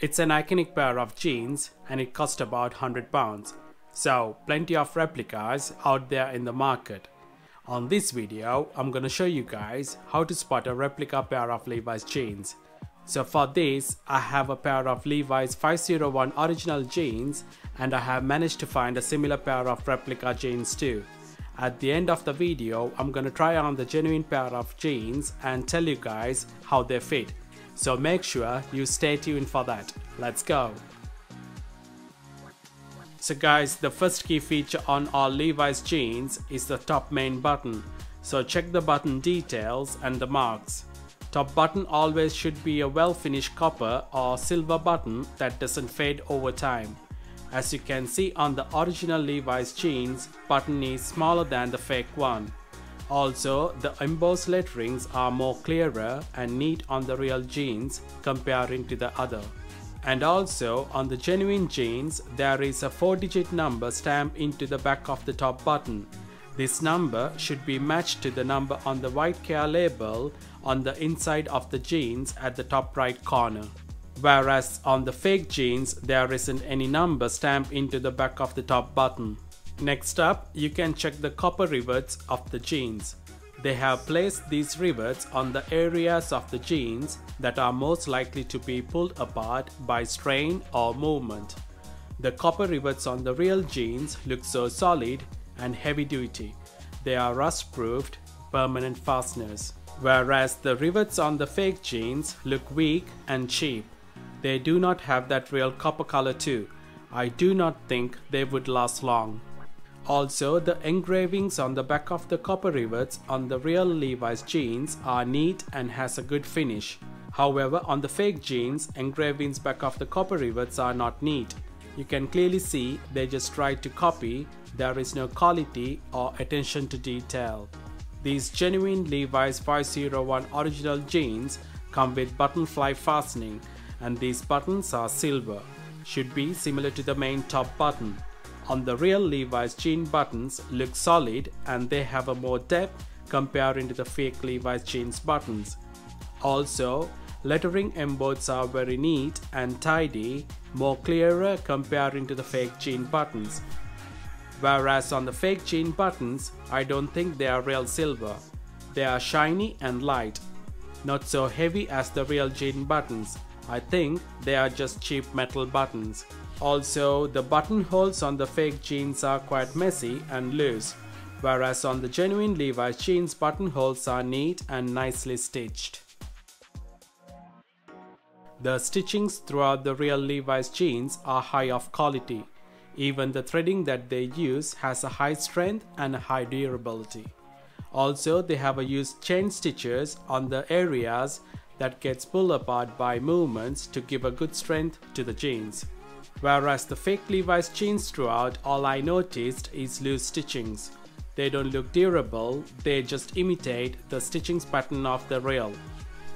It's an iconic pair of jeans and it cost about 100 pounds. So plenty of replicas out there in the market. On this video, I'm gonna show you guys how to spot a replica pair of Levi's jeans. So for this, I have a pair of Levi's 501 original jeans and I have managed to find a similar pair of replica jeans too. At the end of the video, I'm gonna try on the genuine pair of jeans and tell you guys how they fit. So make sure you stay tuned for that. Let's go. So guys, the first key feature on all Levi's jeans is the top main button. So check the button details and the marks. Top button always should be a well finished copper or silver button that doesn't fade over time. As you can see on the original Levi's jeans, button is smaller than the fake one. Also, the embossed letterings are more clearer and neat on the real jeans comparing to the other. And also, on the genuine jeans, there is a 4-digit number stamped into the back of the top button. This number should be matched to the number on the white care label on the inside of the jeans at the top right corner whereas on the fake jeans there isn't any number stamped into the back of the top button. Next up, you can check the copper rivets of the jeans. They have placed these rivets on the areas of the jeans that are most likely to be pulled apart by strain or movement. The copper rivets on the real jeans look so solid and heavy duty. They are rust proofed, permanent fasteners. Whereas the rivets on the fake jeans look weak and cheap. They do not have that real copper color too. I do not think they would last long. Also, the engravings on the back of the copper rivets on the real Levi's jeans are neat and has a good finish. However, on the fake jeans, engravings back of the copper rivets are not neat. You can clearly see they just tried to copy, there is no quality or attention to detail. These genuine Levi's 501 original jeans come with button fly fastening and these buttons are silver, should be similar to the main top button. On the real Levi's jean buttons look solid and they have a more depth comparing to the fake Levi's jeans buttons. Also, lettering embossed are very neat and tidy, more clearer comparing to the fake jean buttons. Whereas on the fake jean buttons, I don't think they are real silver. They are shiny and light, not so heavy as the real jean buttons. I think they are just cheap metal buttons. Also, the buttonholes on the fake jeans are quite messy and loose, whereas on the genuine Levi's jeans buttonholes are neat and nicely stitched. The stitchings throughout the real Levi's jeans are high of quality. Even the threading that they use has a high strength and a high durability. Also, they have used chain stitches on the areas that gets pulled apart by movements to give a good strength to the jeans. Whereas the fake Levi's jeans throughout all I noticed is loose stitchings. They don't look durable, they just imitate the stitchings pattern of the real,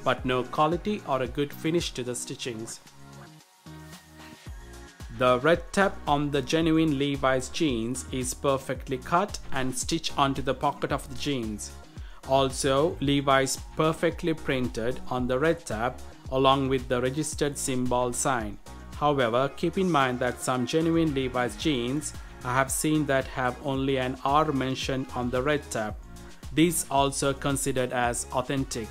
but no quality or a good finish to the stitchings. The red tab on the genuine Levi's jeans is perfectly cut and stitched onto the pocket of the jeans. Also, Levi's perfectly printed on the red tab along with the registered symbol sign. However, keep in mind that some genuine Levi's jeans I have seen that have only an R mentioned on the red tab. These also considered as authentic.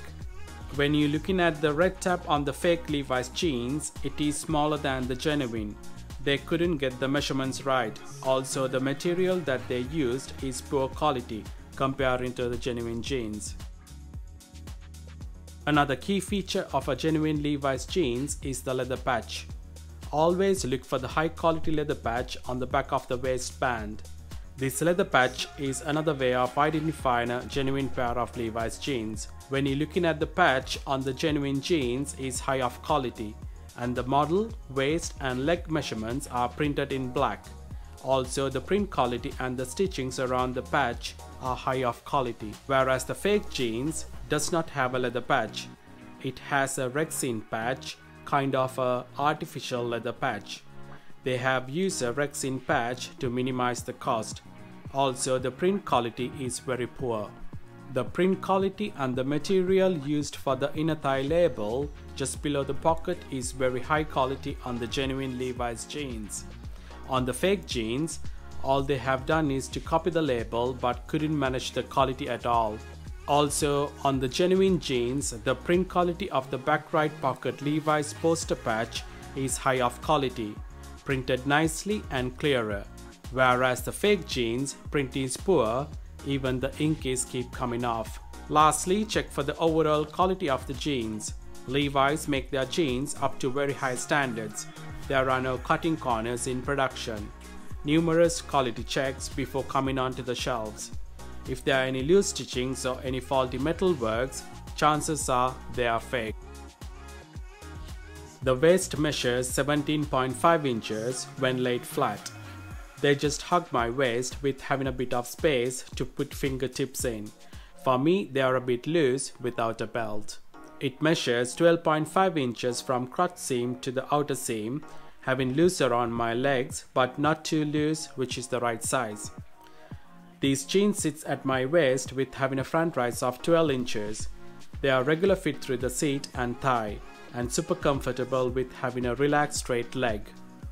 When you're looking at the red tab on the fake Levi's jeans, it is smaller than the genuine. They couldn't get the measurements right. Also, the material that they used is poor quality comparing to the genuine jeans. Another key feature of a genuine Levi's jeans is the leather patch. Always look for the high quality leather patch on the back of the waistband. This leather patch is another way of identifying a genuine pair of Levi's jeans. When you're looking at the patch on the genuine jeans is high of quality and the model, waist and leg measurements are printed in black. Also the print quality and the stitchings around the patch are high of quality, whereas the fake jeans does not have a leather patch. It has a Rexine patch, kind of a artificial leather patch. They have used a Rexine patch to minimize the cost. Also the print quality is very poor. The print quality and the material used for the inner thigh label just below the pocket is very high quality on the genuine Levi's jeans. On the fake jeans, all they have done is to copy the label but couldn't manage the quality at all. Also, on the genuine jeans, the print quality of the back right pocket Levi's poster patch is high of quality, printed nicely and clearer. Whereas the fake jeans print is poor, even the ink is keep coming off. Lastly, check for the overall quality of the jeans. Levi's make their jeans up to very high standards. There are no cutting corners in production. Numerous quality checks before coming onto the shelves. If there are any loose stitchings or any faulty metal works, chances are they are fake. The waist measures 17.5 inches when laid flat. They just hug my waist with having a bit of space to put fingertips in. For me, they are a bit loose without a belt. It measures 12.5 inches from crotch seam to the outer seam, having looser on my legs but not too loose which is the right size. These jeans sits at my waist with having a front rise of 12 inches. They are regular fit through the seat and thigh and super comfortable with having a relaxed straight leg.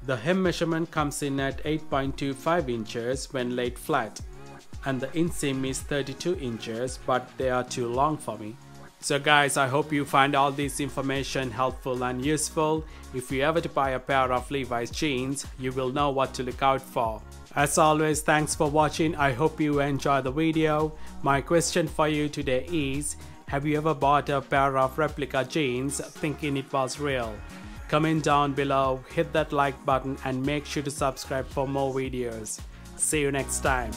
The hem measurement comes in at 8.25 inches when laid flat and the inseam is 32 inches but they are too long for me. So guys, I hope you find all this information helpful and useful. If you ever to buy a pair of Levi's jeans, you will know what to look out for. As always, thanks for watching. I hope you enjoy the video. My question for you today is, have you ever bought a pair of replica jeans thinking it was real? Comment down below, hit that like button and make sure to subscribe for more videos. See you next time.